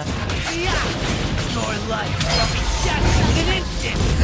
Your life shall be dashed in an instant!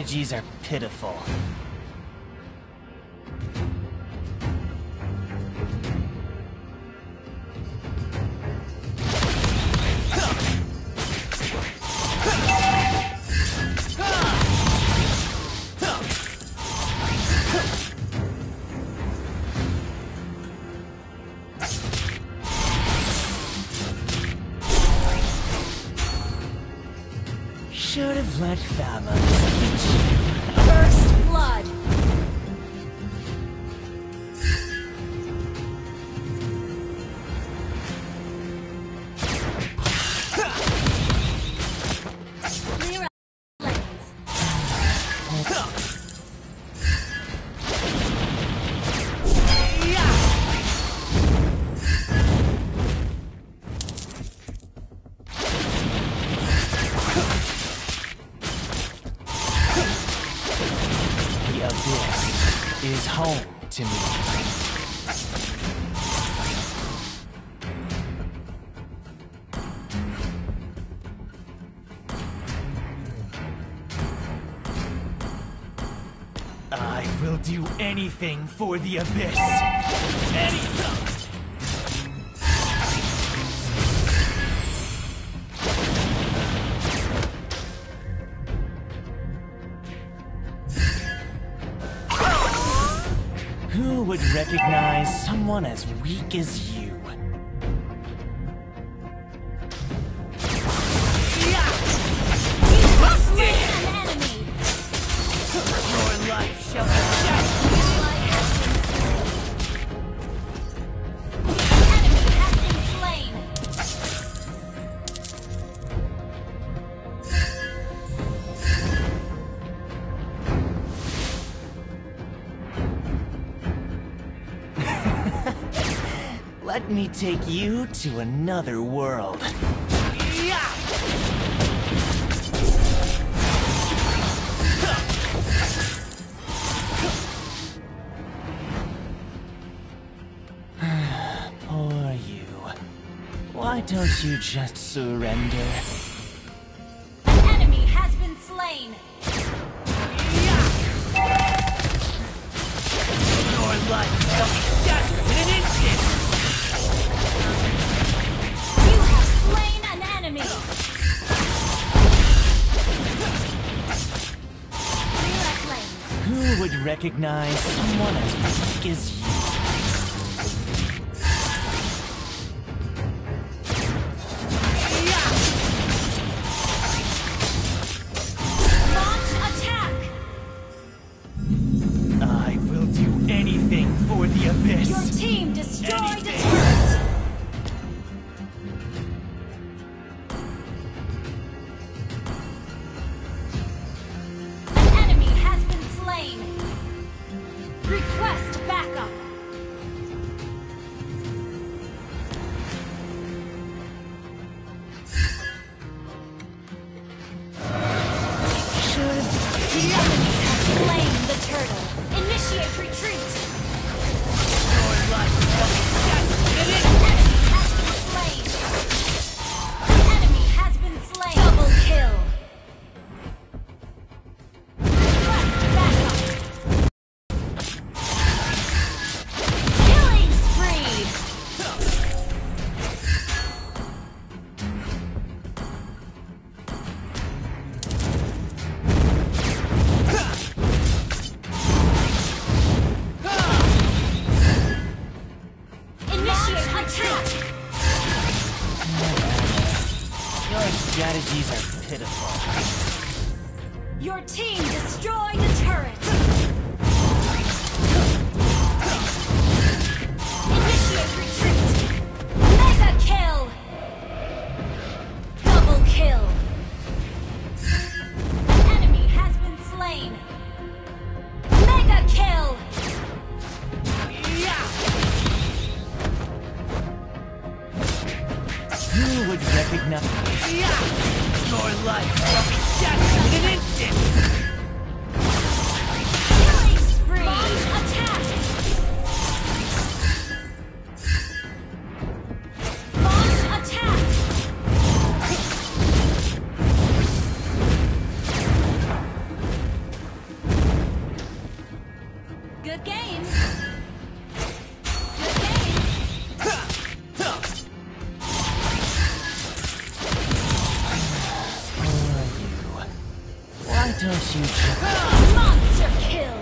strategies are pitiful. This is home to me. I will do anything for the Abyss. Anything! would recognize someone as weak as you. Let me take you to another world. Poor you. Why don't you just surrender? recognize someone as weak as you. strategies are pitiful. Your team destroyed the turret! recognize. Yeah! Your life shall be dashed in an instant! future. Monster kill!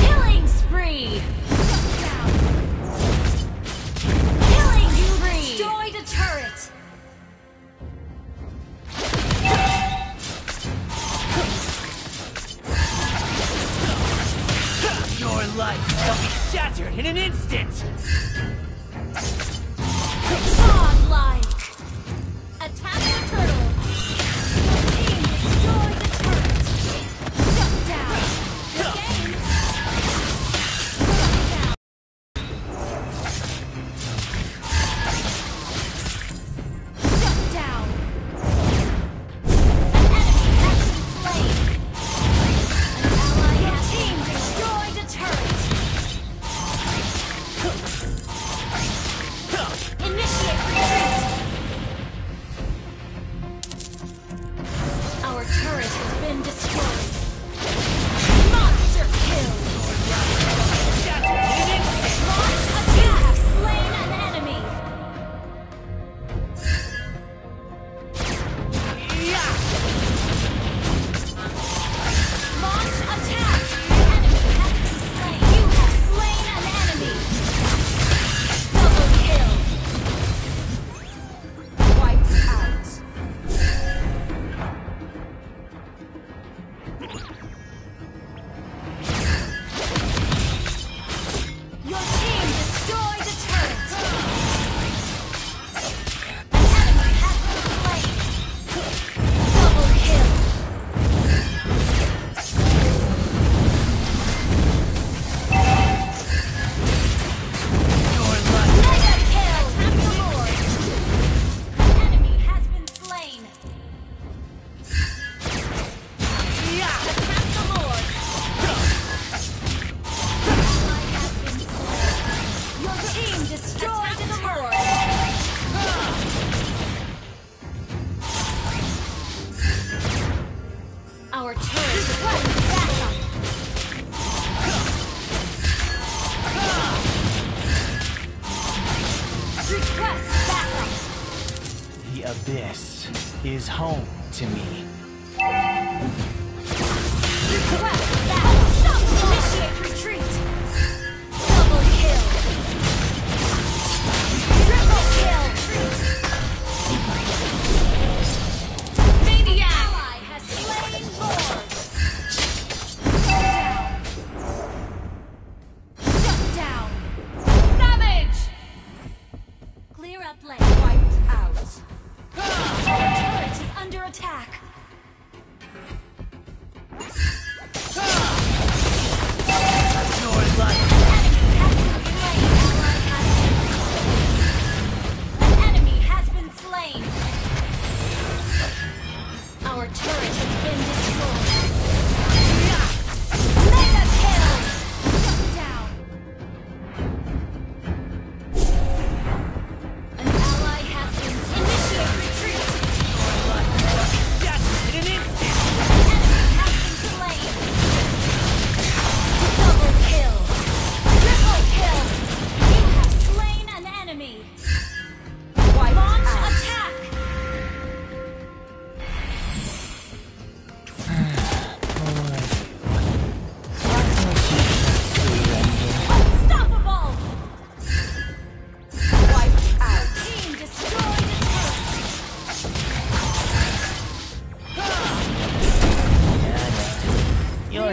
Killing spree! Killing spree! Destroy the turret! Your life shall be shattered in an instant!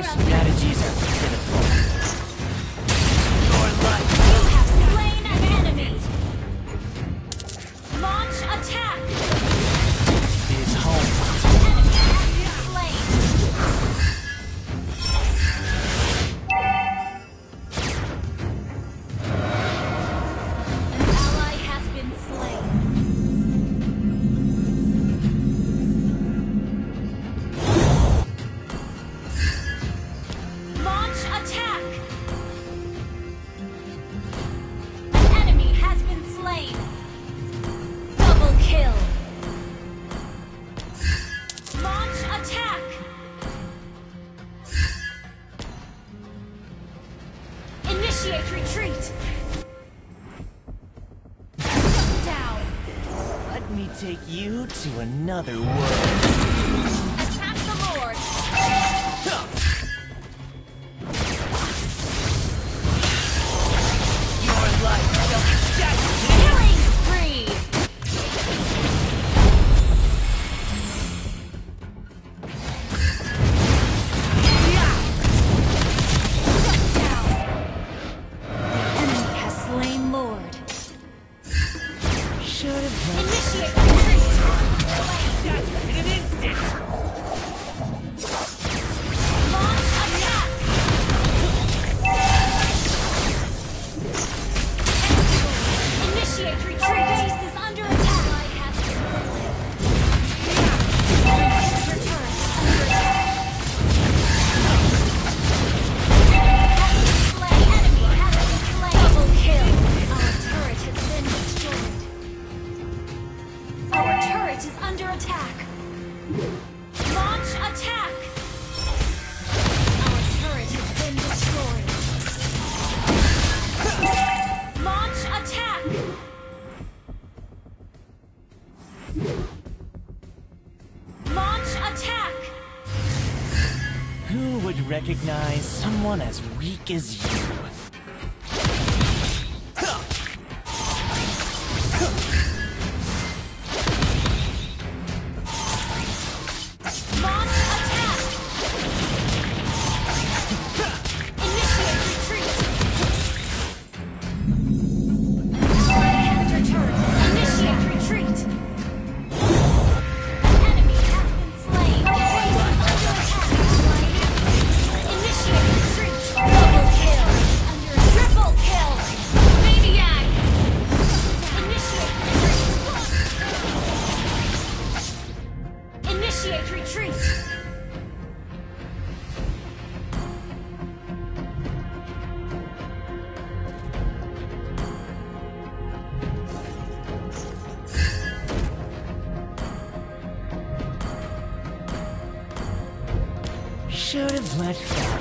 Yes. Initiate retreat! Shut down! Let me take you to another world. Launch attack! Who would recognize someone as weak as you? Bloodfell.